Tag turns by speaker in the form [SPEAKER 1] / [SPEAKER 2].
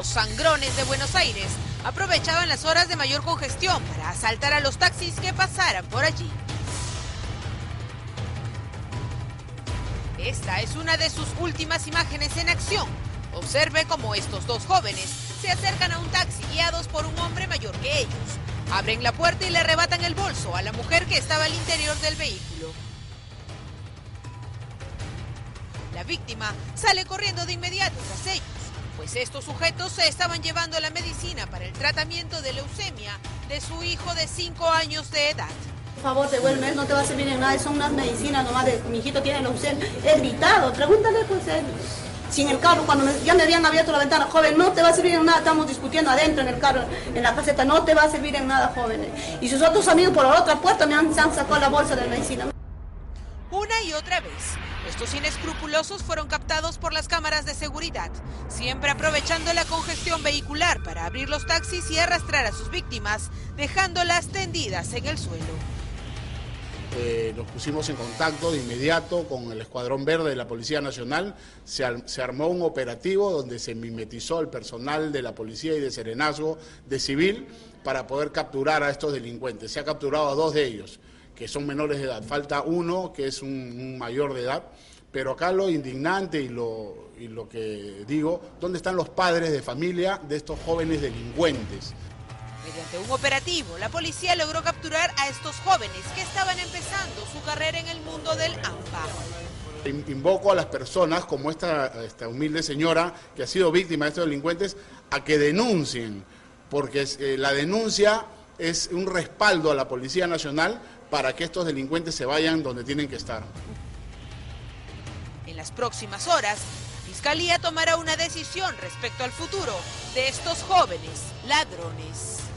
[SPEAKER 1] Los sangrones de Buenos Aires aprovechaban las horas de mayor congestión para asaltar a los taxis que pasaran por allí. Esta es una de sus últimas imágenes en acción. Observe cómo estos dos jóvenes se acercan a un taxi guiados por un hombre mayor que ellos. Abren la puerta y le arrebatan el bolso a la mujer que estaba al interior del vehículo. La víctima sale corriendo de inmediato tras ellos, pues estos sujetos se estaban llevando la medicina para el tratamiento de leucemia de su hijo de 5 años de edad.
[SPEAKER 2] Por favor, devuelve, no te va a servir en nada, son unas medicinas nomás de mi hijito tiene leucemia. He pregúntale pues él. Sin el carro, cuando ya me habían abierto la ventana, joven, no te va a servir en nada, estamos discutiendo adentro en el carro, en la caseta, no te va a servir en nada, joven. Y sus otros amigos por la otra puerta me han, han sacado la bolsa de medicina.
[SPEAKER 1] Una y otra vez, estos inescrupulosos fueron captados por las cámaras de seguridad, siempre aprovechando la congestión vehicular para abrir los taxis y arrastrar a sus víctimas, dejándolas tendidas en el suelo.
[SPEAKER 3] Eh, nos pusimos en contacto de inmediato con el Escuadrón Verde de la Policía Nacional. Se, ar- se armó un operativo donde se mimetizó el personal de la policía y de Serenazgo de civil para poder capturar a estos delincuentes. Se ha capturado a dos de ellos, que son menores de edad. Falta uno, que es un, un mayor de edad. Pero acá lo indignante y lo, y lo que digo, ¿dónde están los padres de familia de estos jóvenes delincuentes?
[SPEAKER 1] Mediante un operativo, la policía logró capturar a estos jóvenes que estaban empezando su carrera en el mundo del AMPA.
[SPEAKER 3] In- Invoco a las personas, como esta, esta humilde señora que ha sido víctima de estos delincuentes, a que denuncien, porque eh, la denuncia es un respaldo a la Policía Nacional para que estos delincuentes se vayan donde tienen que estar.
[SPEAKER 1] En las próximas horas, la Fiscalía tomará una decisión respecto al futuro de estos jóvenes ladrones.